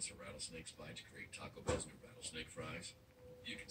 Unless rattlesnake's bite to create Taco Bell's new rattlesnake fries. You can